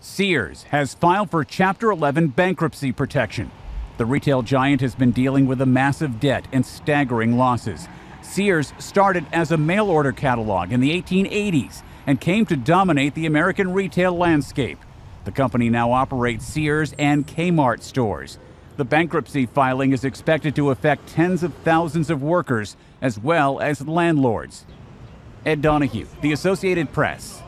Sears has filed for Chapter 11 bankruptcy protection. The retail giant has been dealing with a massive debt and staggering losses. Sears started as a mail order catalog in the 1880s and came to dominate the American retail landscape. The company now operates Sears and Kmart stores. The bankruptcy filing is expected to affect tens of thousands of workers as well as landlords. Ed Donahue, The Associated Press.